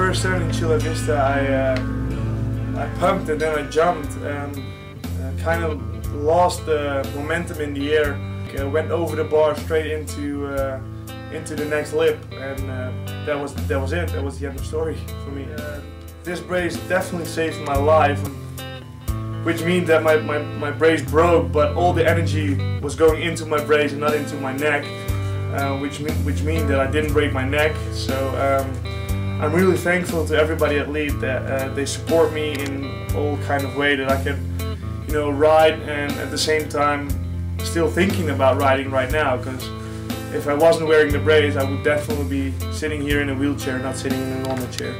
first turn in Chula Vista, I uh, I pumped and then I jumped and uh, kind of lost the momentum in the air. I went over the bar straight into uh, into the next lip, and uh, that was that was it. That was the end of the story for me. Uh, this brace definitely saved my life, which means that my, my, my brace broke, but all the energy was going into my brace and not into my neck, uh, which which means that I didn't break my neck. So. Um, I'm really thankful to everybody at Leatt that uh, they support me in all kind of way that I can, you know, ride and at the same time still thinking about riding right now because if I wasn't wearing the brace I would definitely be sitting here in a wheelchair not sitting in a normal chair.